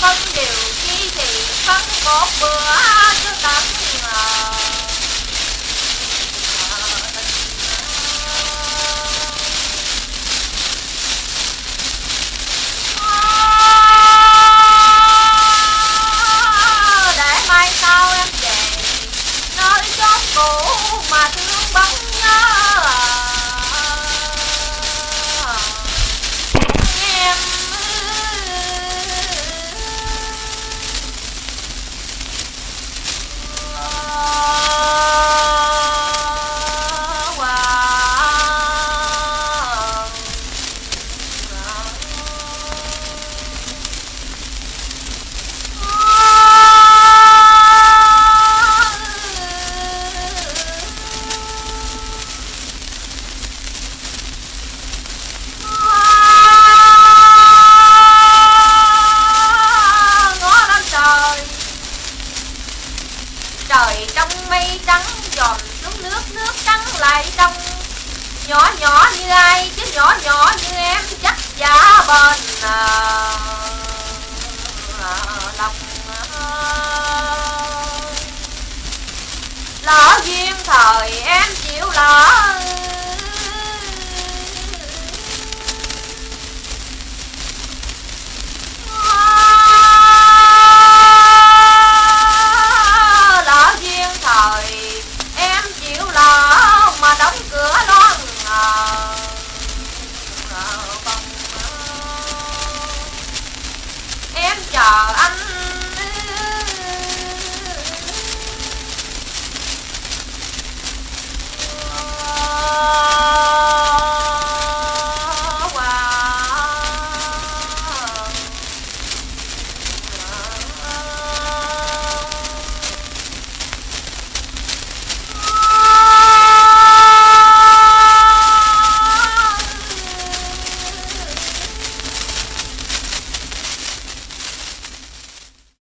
phân điều chi thì phân một bữa nhỏ nhỏ như ai chứ nhỏ nhỏ như em chắc giả bền à, à, lòng à. lỡ duyên thời em chịu lỡ